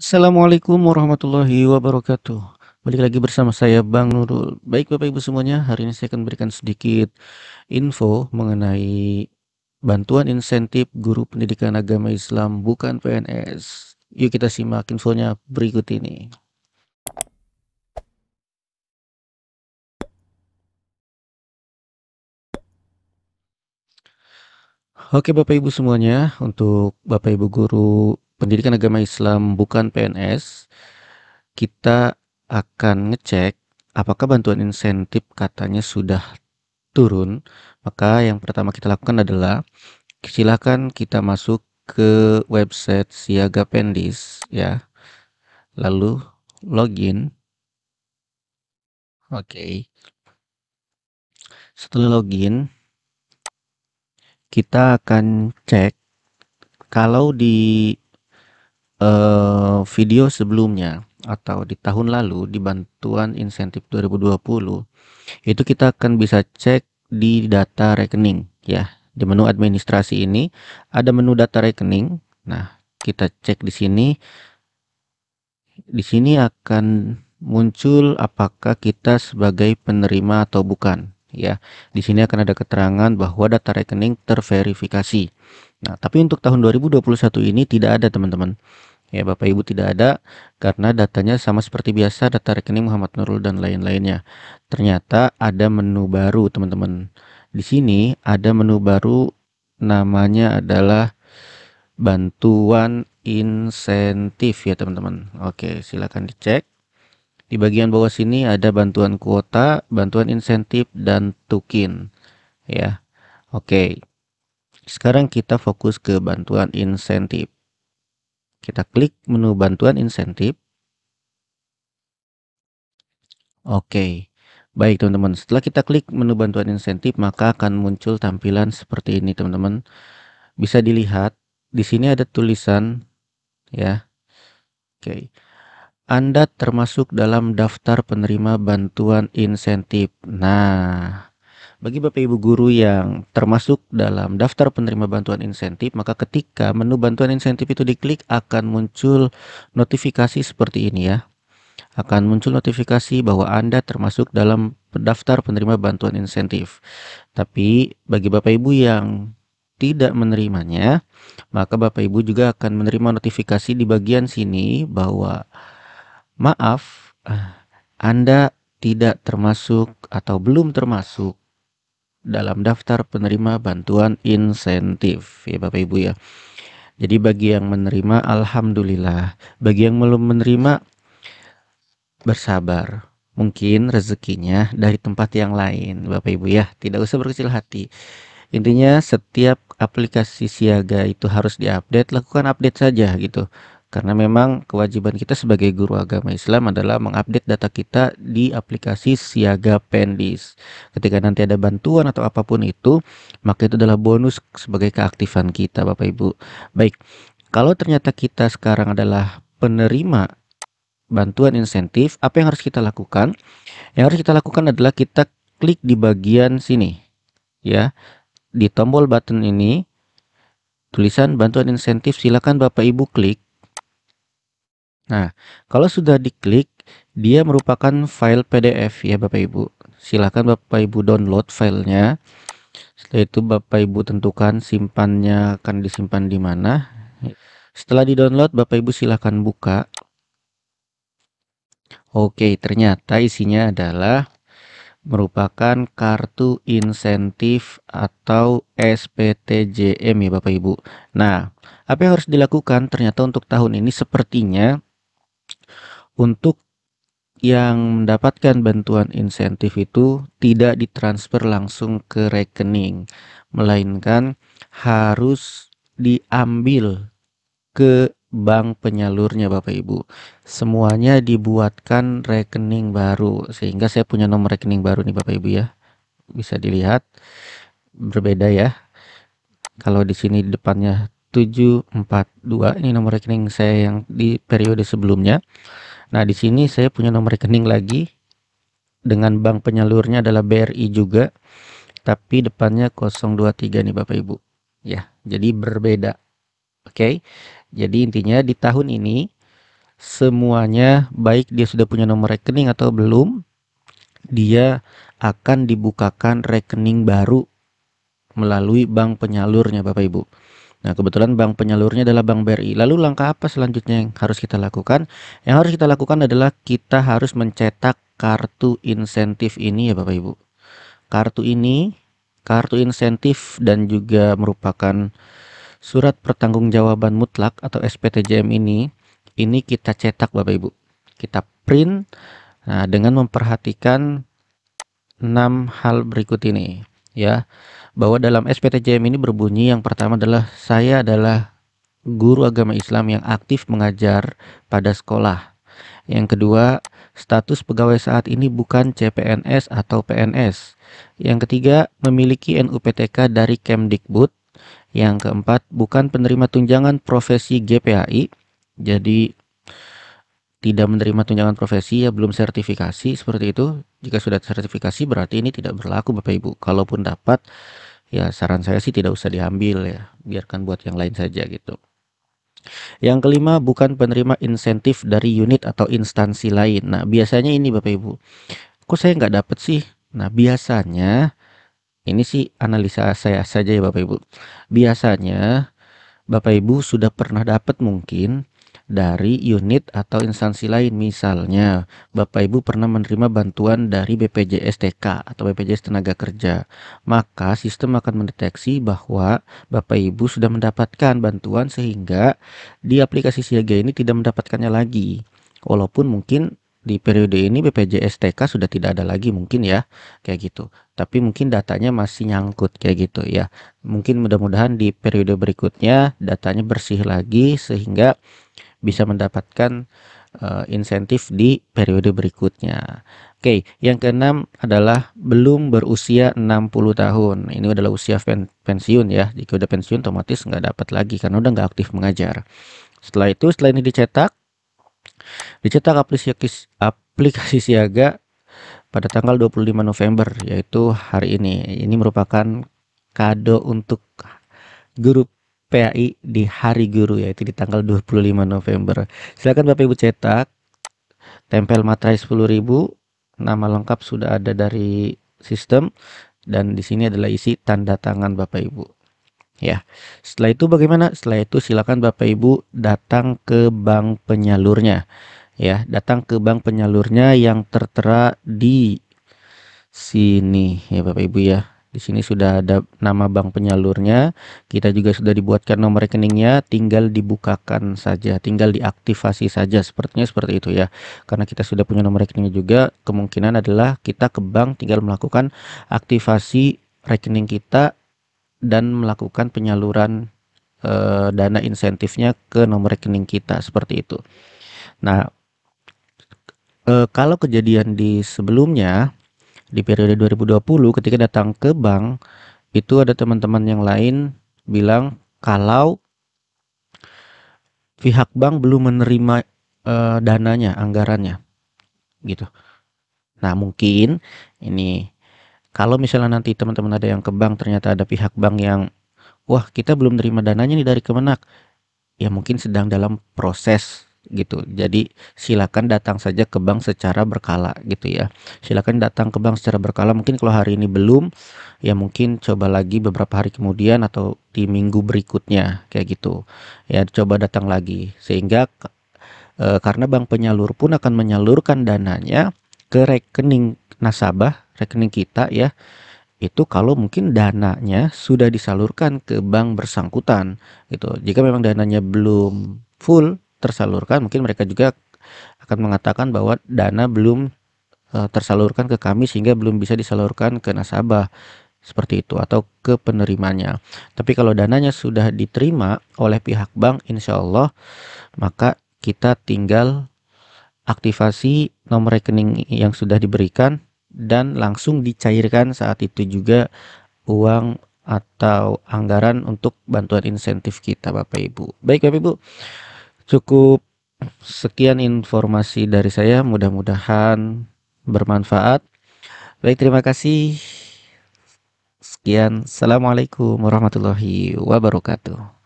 Assalamualaikum warahmatullahi wabarakatuh. Balik lagi bersama saya Bang Nurul. Baik Bapak Ibu semuanya, hari ini saya akan berikan sedikit info mengenai bantuan insentif guru pendidikan agama Islam bukan PNS. Yuk kita simak infonya berikut ini. Oke Bapak Ibu semuanya, untuk Bapak Ibu guru pendidikan agama Islam bukan PNS, kita akan ngecek apakah bantuan insentif katanya sudah turun. Maka yang pertama kita lakukan adalah silakan kita masuk ke website Siaga Pendis ya. Lalu login. Oke. Setelah login, kita akan cek kalau di uh, video sebelumnya atau di tahun lalu di bantuan insentif 2020 itu kita akan bisa cek di data rekening ya di menu administrasi ini ada menu data rekening nah kita cek di sini di sini akan muncul apakah kita sebagai penerima atau bukan ya. Di sini akan ada keterangan bahwa data rekening terverifikasi. Nah, tapi untuk tahun 2021 ini tidak ada, teman-teman. Ya, Bapak Ibu tidak ada karena datanya sama seperti biasa data rekening Muhammad Nurul dan lain-lainnya. Ternyata ada menu baru, teman-teman. Di sini ada menu baru namanya adalah bantuan insentif ya, teman-teman. Oke, silakan dicek. Di bagian bawah sini ada bantuan kuota, bantuan insentif, dan tukin. Ya, oke. Sekarang kita fokus ke bantuan insentif. Kita klik menu bantuan insentif. Oke. Baik teman-teman, setelah kita klik menu bantuan insentif maka akan muncul tampilan seperti ini teman-teman. Bisa dilihat di sini ada tulisan ya. Oke. Anda termasuk dalam daftar penerima bantuan insentif. Nah, bagi Bapak Ibu guru yang termasuk dalam daftar penerima bantuan insentif, maka ketika menu bantuan insentif itu diklik akan muncul notifikasi seperti ini ya. Akan muncul notifikasi bahwa Anda termasuk dalam daftar penerima bantuan insentif. Tapi bagi Bapak Ibu yang tidak menerimanya, maka Bapak Ibu juga akan menerima notifikasi di bagian sini bahwa Maaf, eh, Anda tidak termasuk atau belum termasuk dalam daftar penerima bantuan insentif ya Bapak Ibu ya. Jadi bagi yang menerima alhamdulillah, bagi yang belum menerima bersabar. Mungkin rezekinya dari tempat yang lain Bapak Ibu ya, tidak usah berkecil hati. Intinya setiap aplikasi siaga itu harus diupdate, lakukan update saja gitu. Karena memang kewajiban kita sebagai guru agama Islam adalah mengupdate data kita di aplikasi Siaga Pendis. Ketika nanti ada bantuan atau apa pun itu, maka itu adalah bonus sebagai keaktifan kita Bapak Ibu. Baik, kalau ternyata kita sekarang adalah penerima bantuan insentif, apa yang harus kita lakukan? Yang harus kita lakukan adalah kita klik di bagian sini. Ya, di tombol button ini tulisan bantuan insentif silakan Bapak Ibu klik Nah, kalau sudah diklik, dia merupakan file PDF ya Bapak Ibu. Silakan Bapak Ibu download filenya. Setelah itu Bapak Ibu tentukan simpannya akan disimpan di mana. Setelah di-download, Bapak Ibu silakan buka. Oke, ternyata isinya adalah merupakan kartu insentif atau SPTJM ya Bapak Ibu. Nah, apa yang harus dilakukan? Ternyata untuk tahun ini sepertinya untuk yang mendapatkan bantuan insentif itu tidak ditransfer langsung ke rekening, melainkan harus diambil ke bank penyalurnya Bapak Ibu. Semuanya dibuatkan rekening baru sehingga saya punya nomor rekening baru nih Bapak Ibu ya. Bisa dilihat berbeda ya. Kalau di sini depannya 742 ini nomor rekening saya yang di periode sebelumnya. Nah, di sini saya punya nomor rekening lagi dengan bank penyalurnya adalah BRI juga, tapi depannya 023 nih Bapak Ibu. Ya, jadi berbeda. Oke. Jadi intinya di tahun ini semuanya baik dia sudah punya nomor rekening atau belum dia akan dibukakan rekening baru melalui bank penyalurnya Bapak Ibu. Nah, kebetulan bank penyalurnya adalah Bank BRI. Lalu langkah apa selanjutnya yang harus kita lakukan? Yang harus kita lakukan adalah kita harus mencetak kartu insentif ini ya Bapak Ibu. Kartu ini, kartu insentif dan juga merupakan surat pertanggungjawaban mutlak atau SPTJM ini, ini kita cetak Bapak Ibu. Kita print nah, dengan memperhatikan enam hal berikut ini ya bahwa dalam SPTJM ini berbunyi yang pertama adalah saya adalah guru agama Islam yang aktif mengajar pada sekolah. Yang kedua, status pegawai saat ini bukan CPNS atau PNS. Yang ketiga, memiliki NUPTK dari Kemdikbud. Yang keempat, bukan penerima tunjangan profesi GPAI. Jadi tidak menerima tunjangan profesi ya belum sertifikasi seperti itu. Jika sudah sertifikasi berarti ini tidak berlaku Bapak Ibu. Kalaupun dapat ya saran saya sih tidak usah diambil ya. Biarkan buat yang lain saja gitu. Yang kelima bukan penerima insentif dari unit atau instansi lain. Nah biasanya ini Bapak Ibu. Kok saya nggak dapat sih? Nah biasanya ini sih analisa saya saja ya Bapak Ibu. Biasanya Bapak Ibu sudah pernah dapat mungkin dari unit atau instansi lain. Misalnya, Bapak Ibu pernah menerima bantuan dari BPJS TK atau BPJS Tenaga Kerja. Maka sistem akan mendeteksi bahwa Bapak Ibu sudah mendapatkan bantuan sehingga di aplikasi siaga ini tidak mendapatkannya lagi. Walaupun mungkin di periode ini BPJS TK sudah tidak ada lagi mungkin ya kayak gitu tapi mungkin datanya masih nyangkut kayak gitu ya mungkin mudah-mudahan di periode berikutnya datanya bersih lagi sehingga bisa mendapatkan uh, insentif di periode berikutnya. Oke, yang keenam adalah belum berusia 60 tahun. Ini adalah usia pen pensiun ya. Jika udah pensiun otomatis nggak dapat lagi karena udah nggak aktif mengajar. Setelah itu, setelah ini dicetak, dicetak aplikasi aplikasi siaga pada tanggal 25 November yaitu hari ini. Ini merupakan kado untuk grup PAI di Hari Guru yaitu di tanggal 25 November. Silakan Bapak Ibu cetak tempel materai 10.000 nama lengkap sudah ada dari sistem dan di sini adalah isi tanda tangan Bapak Ibu. Ya. Setelah itu bagaimana? Setelah itu silakan Bapak Ibu datang ke bank penyalurnya. Ya, datang ke bank penyalurnya yang tertera di sini ya Bapak Ibu ya. Di sini sudah ada nama bank penyalurnya. Kita juga sudah dibuatkan nomor rekeningnya, tinggal dibukakan saja, tinggal diaktifasi saja. Sepertinya seperti itu ya. Karena kita sudah punya nomor rekeningnya juga, kemungkinan adalah kita ke bank tinggal melakukan aktivasi rekening kita dan melakukan penyaluran e, dana insentifnya ke nomor rekening kita seperti itu. Nah, e, kalau kejadian di sebelumnya di periode 2020 ketika datang ke bank itu ada teman-teman yang lain bilang kalau pihak bank belum menerima uh, dananya, anggarannya. Gitu. Nah, mungkin ini kalau misalnya nanti teman-teman ada yang ke bank ternyata ada pihak bank yang wah, kita belum menerima dananya nih dari Kemenak. Ya mungkin sedang dalam proses gitu. Jadi silakan datang saja ke bank secara berkala gitu ya. Silakan datang ke bank secara berkala. Mungkin kalau hari ini belum, ya mungkin coba lagi beberapa hari kemudian atau di minggu berikutnya kayak gitu. Ya coba datang lagi sehingga e, karena bank penyalur pun akan menyalurkan dananya ke rekening nasabah, rekening kita ya. Itu kalau mungkin dananya sudah disalurkan ke bank bersangkutan gitu. Jika memang dananya belum full tersalurkan mungkin mereka juga akan mengatakan bahwa dana belum uh, tersalurkan ke kami sehingga belum bisa disalurkan ke nasabah seperti itu atau ke penerimanya. Tapi kalau dananya sudah diterima oleh pihak bank, insya Allah maka kita tinggal aktivasi nomor rekening yang sudah diberikan dan langsung dicairkan saat itu juga uang atau anggaran untuk bantuan insentif kita Bapak Ibu. Baik Bapak Ibu. Cukup sekian informasi dari saya, mudah-mudahan bermanfaat. Baik, terima kasih. Sekian, Assalamualaikum warahmatullahi wabarakatuh.